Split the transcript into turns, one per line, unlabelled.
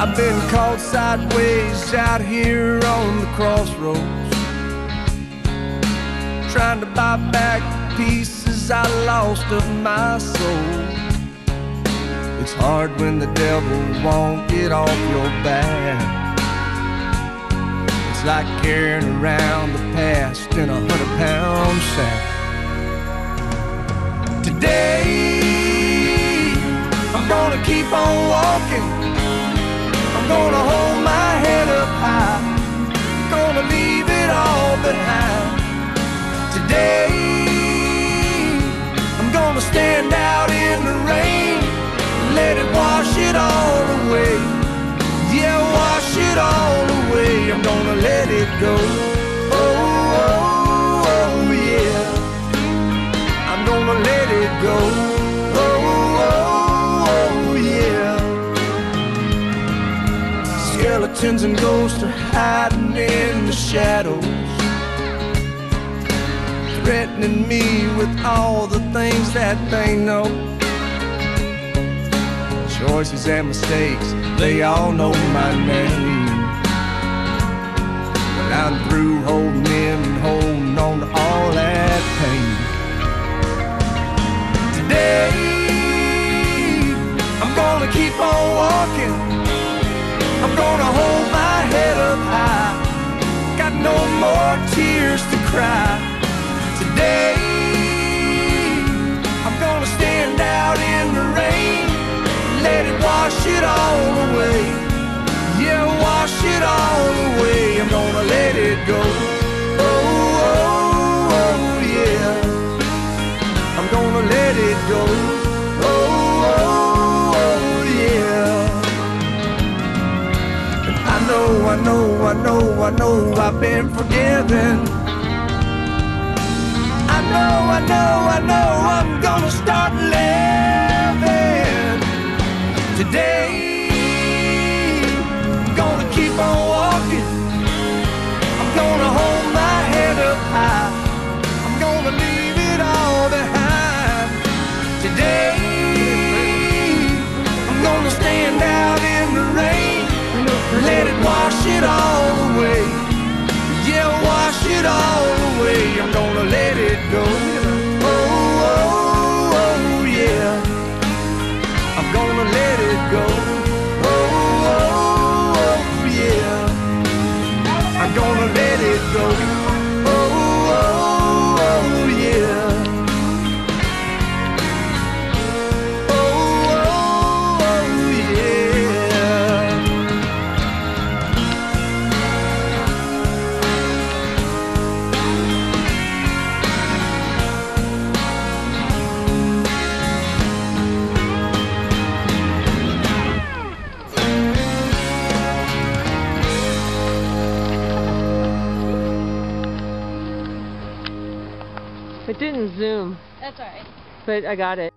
I've been caught sideways out here on the crossroads, trying to buy back pieces I lost of my soul. It's hard when the devil won't get off your back. It's like carrying around the past in a hundred pound sack. Today, I'm gonna keep on walking. Gonna hold my head up high. Gonna leave it all behind. Today, I'm gonna stand out in the rain. Let it wash it all away. Yeah, wash it all away. I'm gonna let it go. Skeletons and ghosts are hiding in the shadows, threatening me with all the things that they know. Choices and mistakes, they all know my name. But I'm through holding in and holding on to all that pain. Today, I'm gonna keep on walking. Cry. Today, I'm gonna stand out in the rain. Let it wash it all away. Yeah, wash it all away. I'm gonna let it go. Oh, oh, oh, yeah. I'm gonna let it go. Oh, oh, oh, yeah. I know, I know, I know, I know I've been forgiven. I know, I know, I'm gonna start living today. Gonna keep on walking. I'm gonna hold my head up high. I'm gonna leave it all behind today. I'm gonna stand out in the rain. Let it wash it all away. Yeah, wash it all away. I'm gonna let it go. Go.
It didn't zoom,
That's alright.
but I got it.